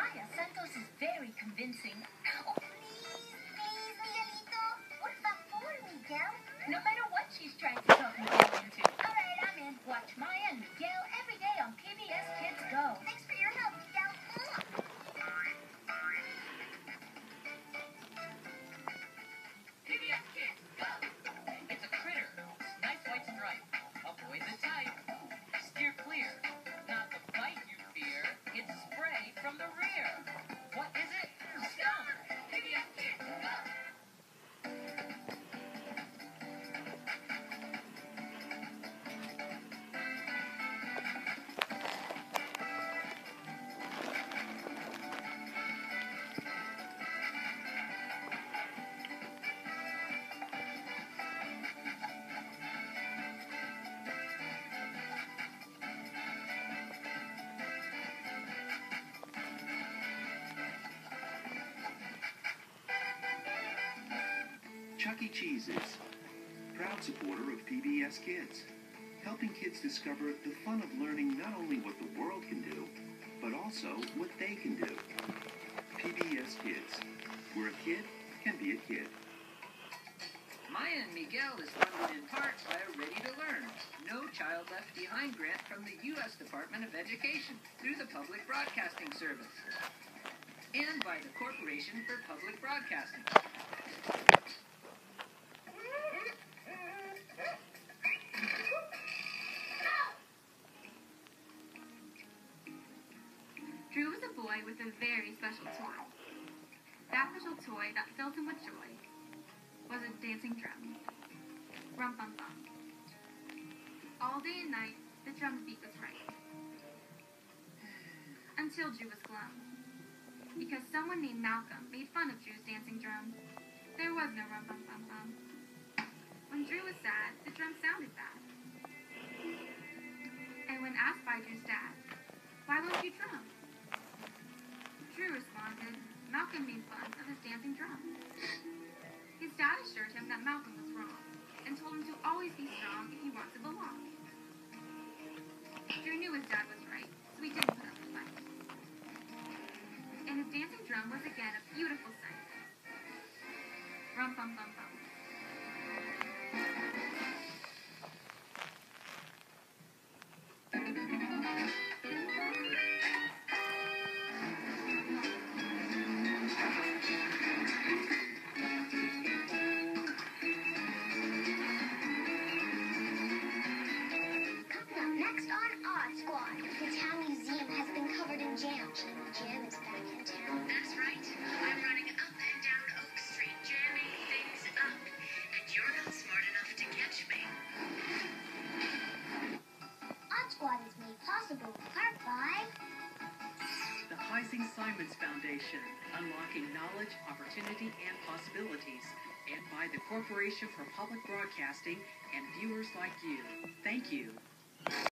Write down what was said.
Maya Santos is very convincing. Chuck E. Cheese's proud supporter of PBS Kids, helping kids discover the fun of learning not only what the world can do, but also what they can do. PBS Kids, where a kid can be a kid. Maya and Miguel is funded in part by a Ready to Learn, No Child Left Behind grant from the U.S. Department of Education through the Public Broadcasting Service, and by the Corporation for Public Broadcasting. A with a very special toy. That special toy that filled him with joy was a dancing drum. Rum bum bum. All day and night, the drum's beat was right. Until Drew was glum. Because someone named Malcolm made fun of Drew's dancing drum. There was no rum bum bum bum. When Drew was sad, the drum sounded bad. Malcolm made fun of his dancing drum. His dad assured him that Malcolm was wrong and told him to always be strong if he wants to belong. Drew knew his dad was right, so he didn't put up a fight. And his dancing drum was again a beautiful sight. Rum bum bum bum. The Simons Foundation, unlocking knowledge, opportunity, and possibilities. And by the Corporation for Public Broadcasting and viewers like you. Thank you.